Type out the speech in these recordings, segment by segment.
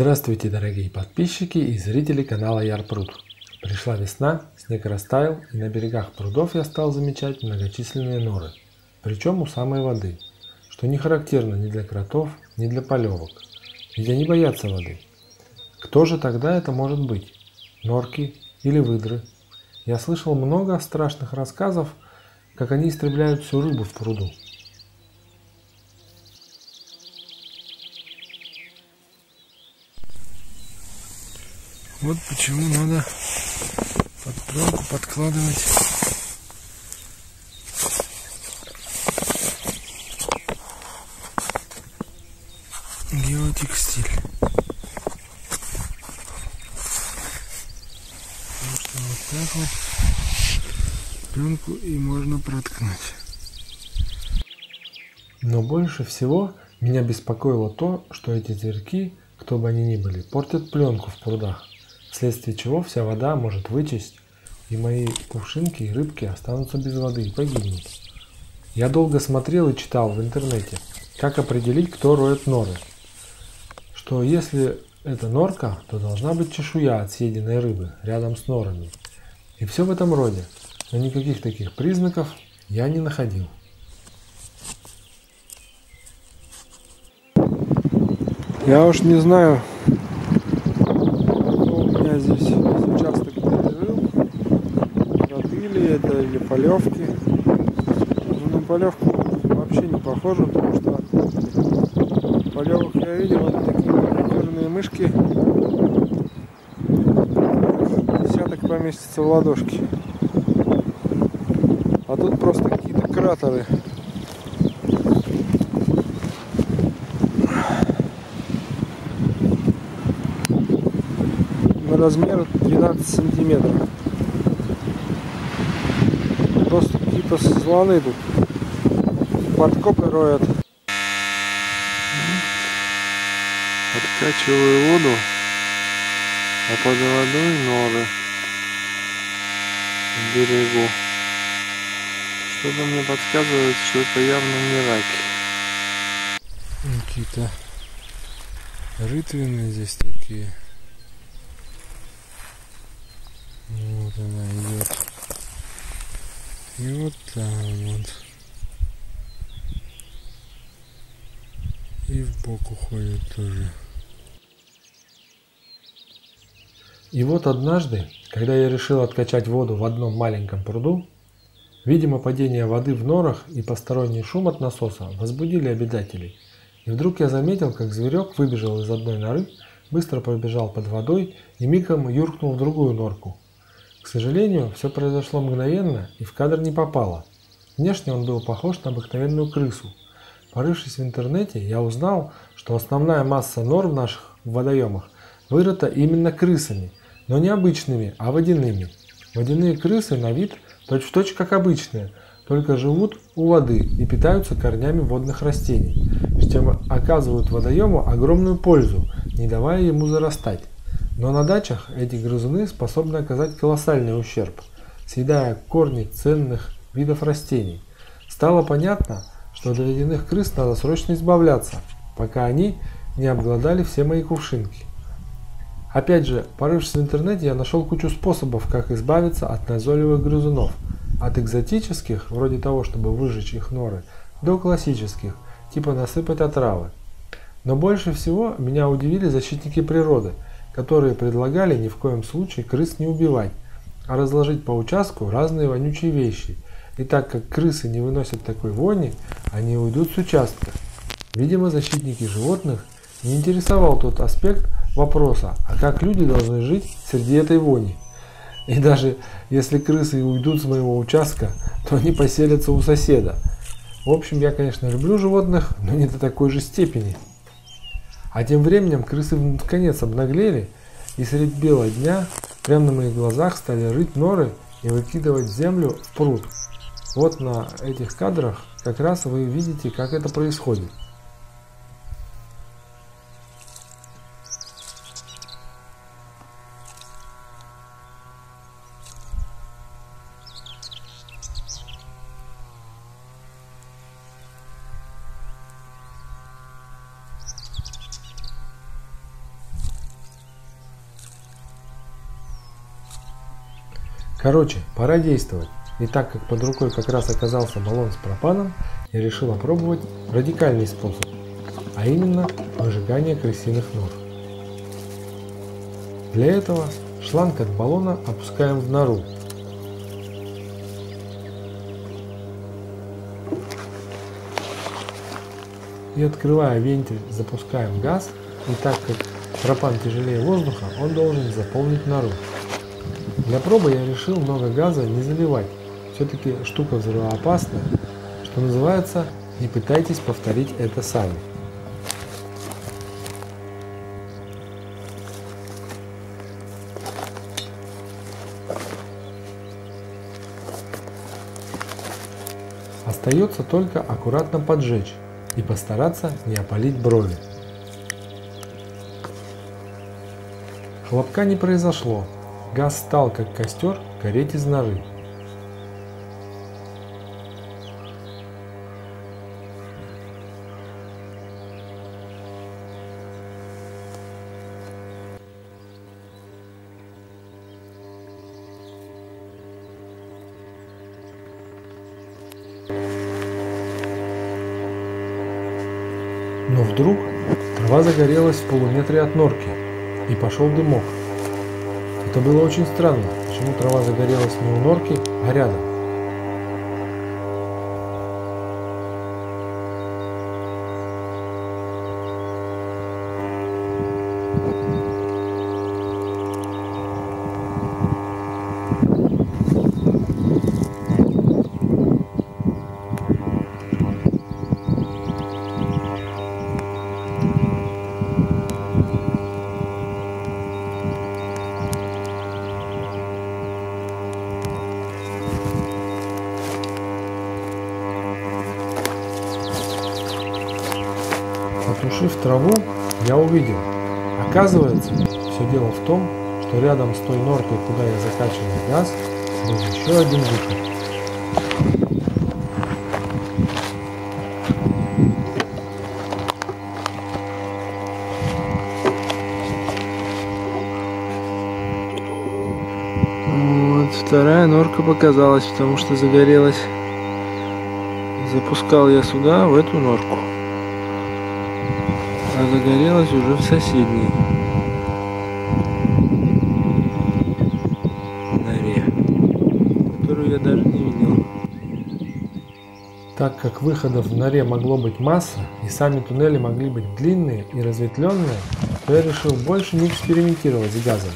Здравствуйте, дорогие подписчики и зрители канала Ярпруд. Пришла весна, снег растаял, и на берегах прудов я стал замечать многочисленные норы, причем у самой воды, что не характерно ни для кротов, ни для полевок, ведь они боятся воды. Кто же тогда это может быть? Норки или выдры? Я слышал много страшных рассказов, как они истребляют всю рыбу в пруду. Вот почему надо под пленку подкладывать геотекстиль. Потому что вот так вот пленку и можно проткнуть. Но больше всего меня беспокоило то, что эти зверьки, кто бы они ни были, портят пленку в прудах вследствие чего вся вода может вычесть, и мои кувшинки и рыбки останутся без воды и погибнут. Я долго смотрел и читал в интернете, как определить, кто роет норы. Что если это норка, то должна быть чешуя от съеденной рыбы рядом с норами. И все в этом роде, но никаких таких признаков я не находил. Я уж не знаю, или полевки. Ну, на полевку вообще не похоже, потому что полевок я видел, вот такие миниатюрные мышки. Десяток поместится в ладошки. А тут просто какие-то кратеры. размер 12 сантиметров. Просто какие-то слоны тут подкопы роют. Откачиваю воду, а под водой норы в берегу. Что-то мне подсказывает, что это явно не раки. Какие-то рытвины здесь такие. Вот она идет. И вот там вот. И в бок уходит тоже. И вот однажды, когда я решил откачать воду в одном маленьком пруду, видимо падение воды в норах и посторонний шум от насоса возбудили обитателей. И вдруг я заметил, как зверек выбежал из одной норы, быстро побежал под водой и мигом юркнул в другую норку, к сожалению, все произошло мгновенно и в кадр не попало. Внешне он был похож на обыкновенную крысу. Порывшись в интернете, я узнал, что основная масса нор в наших водоемах вырыта именно крысами, но не обычными, а водяными. Водяные крысы на вид точь-в-точь -точь как обычные, только живут у воды и питаются корнями водных растений, чем оказывают водоему огромную пользу, не давая ему зарастать. Но на дачах эти грызуны способны оказать колоссальный ущерб, съедая корни ценных видов растений. Стало понятно, что от ледяных крыс надо срочно избавляться, пока они не обглодали все мои кувшинки. Опять же, порывшись в интернете, я нашел кучу способов, как избавиться от назойливых грызунов. От экзотических, вроде того, чтобы выжечь их норы, до классических, типа насыпать отравы. Но больше всего меня удивили защитники природы – которые предлагали ни в коем случае крыс не убивать, а разложить по участку разные вонючие вещи. И так как крысы не выносят такой вони, они уйдут с участка. Видимо, защитники животных не интересовал тот аспект вопроса, а как люди должны жить среди этой вони. И даже если крысы уйдут с моего участка, то они поселятся у соседа. В общем, я, конечно, люблю животных, но не до такой же степени. А тем временем крысы в конец обнаглели и средь бела дня прямо на моих глазах стали рыть норы и выкидывать землю в пруд. Вот на этих кадрах как раз вы видите, как это происходит. Короче, пора действовать. И так как под рукой как раз оказался баллон с пропаном, я решил опробовать радикальный способ, а именно выжигание крысиных нор. Для этого шланг от баллона опускаем в нору. И открывая вентиль, запускаем газ, и так как пропан тяжелее воздуха, он должен заполнить нору. Для пробы я решил много газа не заливать, все-таки штука взрывоопасная, что называется, не пытайтесь повторить это сами. Остается только аккуратно поджечь и постараться не опалить брови. Хлопка не произошло, газ стал как костер гореть из норы. Но вдруг трава загорелась в полуметре от норки, и пошел дымок. Это было очень странно, почему трава загорелась не у норки, а рядом. Траву, я увидел. Оказывается, все дело в том, что рядом с той норкой, куда я закачивал газ, был еще один выход. Вторая норка показалась, потому что загорелась. Запускал я сюда, в эту норку. Загорелась уже в соседней норе, которую я даже не видел. Так как выходов в норе могло быть масса, и сами туннели могли быть длинные и разветвленные, то я решил больше не экспериментировать с газом.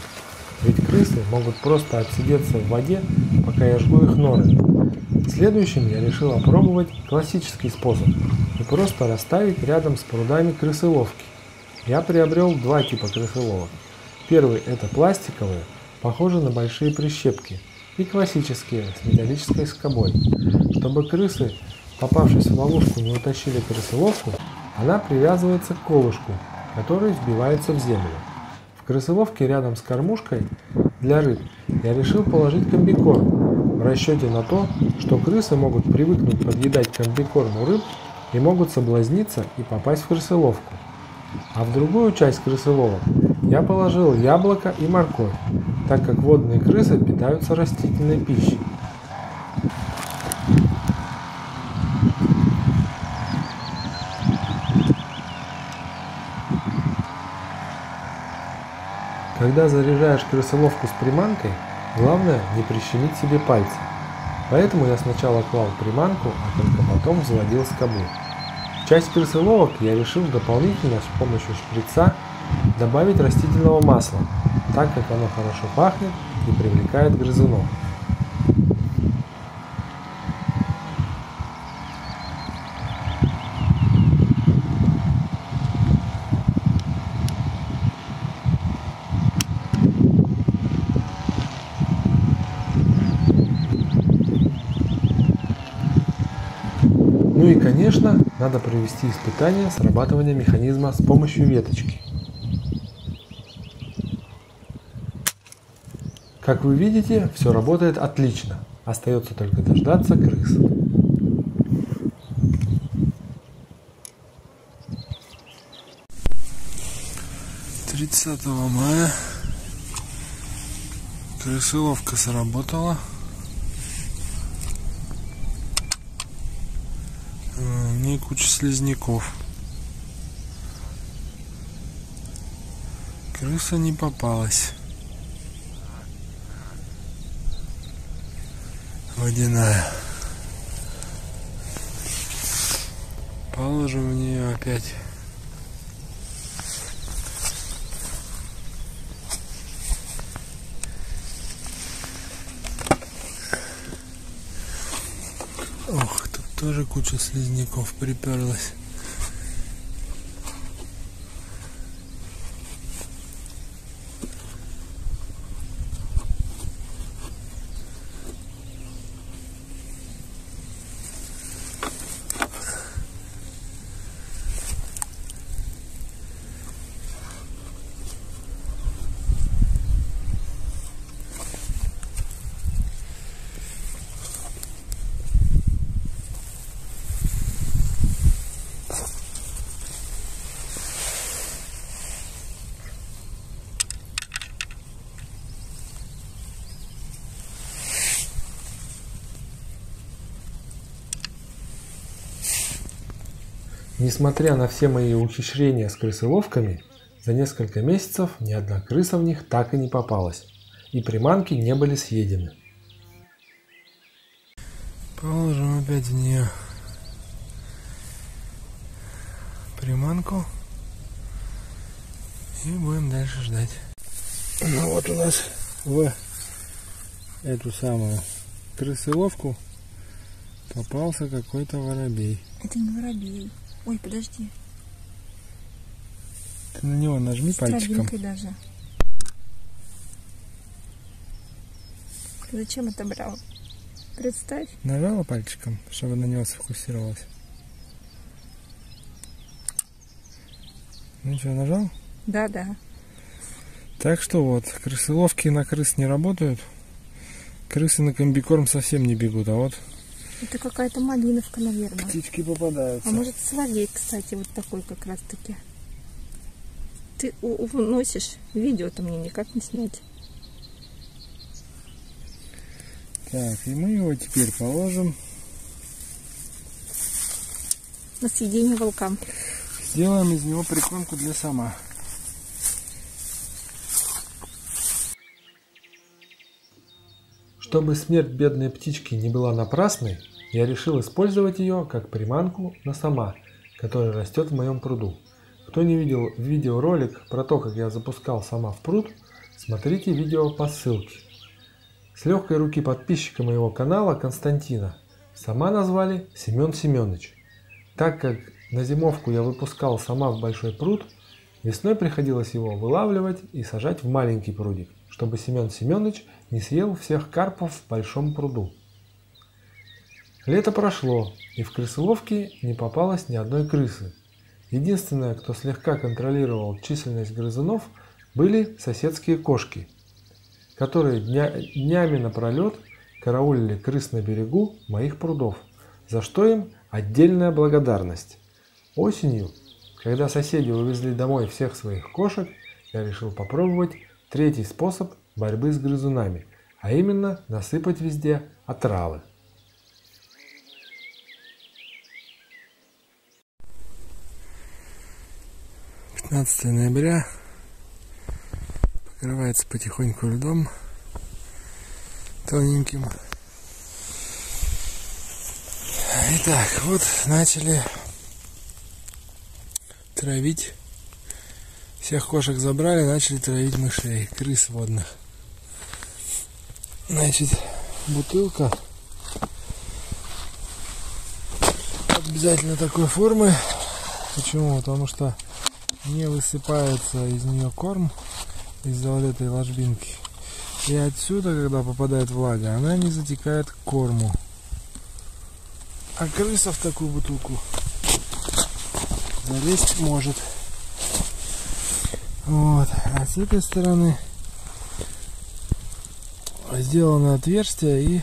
Ведь крысы могут просто отсидеться в воде, пока я жгу их норы. Следующим я решил опробовать классический способ и просто расставить рядом с прудами крысыловки. Я приобрел два типа крысыловок. Первый это пластиковые, похожие на большие прищепки, и классические с металлической скобой. Чтобы крысы, попавшись в ловушку, не утащили крысыловку, она привязывается к колышку, который вбивается в землю. В крысыловке рядом с кормушкой для рыб я решил положить комбикорм в расчете на то, что крысы могут привыкнуть подъедать комбикорму рыб и могут соблазниться и попасть в крысыловку. А в другую часть крысыловок я положил яблоко и морковь, так как водные крысы питаются растительной пищей. Когда заряжаешь крысоловку с приманкой, главное не прищемить себе пальцы. Поэтому я сначала клал приманку, а только потом взводил скобу. Часть крысоловок я решил дополнительно с помощью шприца добавить растительного масла, так как оно хорошо пахнет и привлекает грызунов. Конечно, надо провести испытание срабатывания механизма с помощью веточки. Как вы видите, все работает отлично. Остается только дождаться крыс. Тридцатого мая Крысыловка сработала. Куча слизняков. Крыса не попалась. Водяная. Положим в нее опять. Ох, тоже куча слизняков приперлась. Несмотря на все мои ухищрения с крысоловками, за несколько месяцев ни одна крыса в них так и не попалась, и приманки не были съедены. Положим опять в нее приманку и будем дальше ждать. Ну вот у нас в эту самую крысыловку попался какой-то воробей. Это не воробей. Ой, подожди. Ты на него нажми С пальчиком. даже. Зачем это брал? Представь. Нажала пальчиком, чтобы на него сфокусировалась. Ну что, нажал? Да, да. Так что вот, крысыловки на крыс не работают. Крысы на комбикорм совсем не бегут, а вот Это какая-то малиновка, наверное. птички попадаются. А может соловей, кстати, вот такой как раз таки. Ты уносишь. Видео-то мне никак не снять. Так, и мы его теперь положим. На съедение волкам. Сделаем из него прикормку для сама. Чтобы смерть бедной птички не была напрасной, я решил использовать ее как приманку на сама, которая растет в моем пруду. Кто не видел видеоролик про то, как я запускал сама в пруд, смотрите видео по ссылке. С легкой руки подписчика моего канала Константина сама назвали Семен Семенович. Так как на зимовку я выпускал сама в большой пруд, весной приходилось его вылавливать и сажать в маленький прудик, чтобы Семен Семенович не съел всех карпов в большом пруду. Лето прошло, и в крысоловке не попалось ни одной крысы. Единственное, кто слегка контролировал численность грызунов, были соседские кошки, которые дня, днями напролет караулили крыс на берегу моих прудов, за что им отдельная благодарность. Осенью, когда соседи увезли домой всех своих кошек, я решил попробовать третий способ борьбы с грызунами, а именно насыпать везде отравы. — 15 ноября. Покрывается потихоньку льдом. Тоненьким. Итак, вот начали травить. Всех кошек забрали, начали травить мышей, крыс водных. Значит, бутылка обязательно такой формы. Почему? Потому что не высыпается из нее корм из-за вот этой ложбинки. И отсюда, когда попадает влага, она не затекает к корму. А крыса в такую бутылку залезть может. Вот. А с этой стороны сделано отверстие и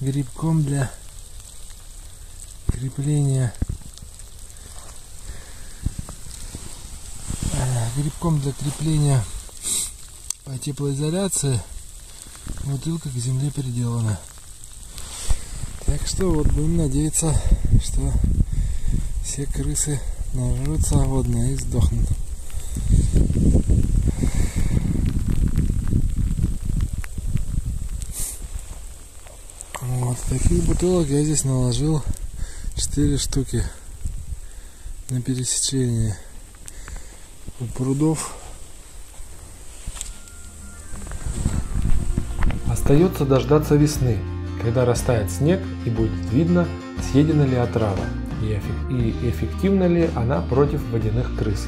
грибком для крепления э, грибком для крепления по теплоизоляции бутылка к земле приделана. Так что вот будем надеяться, что все крысы нажрутся водные и сдохнут. Вот таких бутылок я здесь наложил 4 штуки на пересечении у прудов. Остается дождаться весны, когда растает снег и будет видно, съедена ли отрава и эффективна ли она против водяных крыс.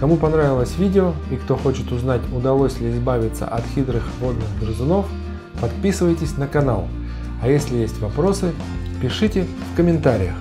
Кому понравилось видео и кто хочет узнать, удалось ли избавиться от хитрых водных грызунов, подписывайтесь на канал. А если есть вопросы, пишите в комментариях.